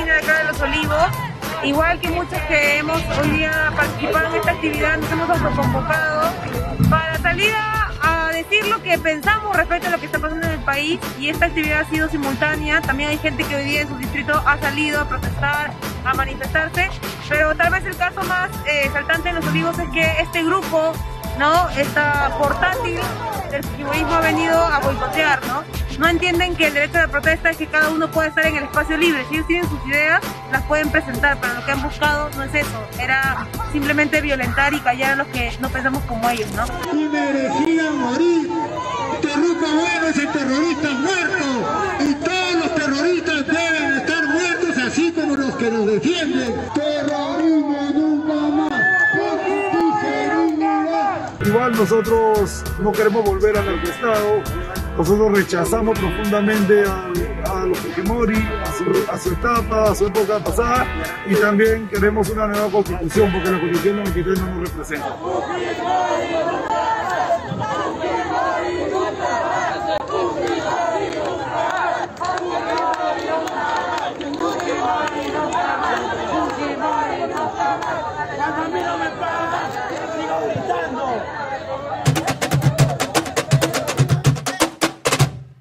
esquina de acá de Los Olivos. Igual que muchos que hemos hoy día participado en esta actividad, nos hemos autoconvocado para salir a, a decir lo que pensamos respecto a lo que está pasando en el país y esta actividad ha sido simultánea. También hay gente que hoy día en su distrito ha salido a protestar, a manifestarse, pero tal vez el caso más eh, saltante en Los Olivos es que este grupo, ¿no? Esta portátil del fujimorismo ha venido a boicotear, ¿no? No entienden que el derecho de protesta es que cada uno puede estar en el espacio libre. Si ellos tienen sus ideas, las pueden presentar, pero lo que han buscado no es eso. Era simplemente violentar y callar a los que no pensamos como ellos, ¿no? Y merecían morir. Terruca bueno es el terrorista muerto. Y todos los terroristas deben estar muertos, así como los que nos defienden. Terrorismo nunca más. Igual nosotros no queremos volver al narcoestado, nosotros rechazamos profundamente a, a los Fujimori, a su, a su, etapa, a su época pasada, y también queremos una nueva constitución, porque la constitución 93 no nos representa. A mí no me pagan, sigo gritando.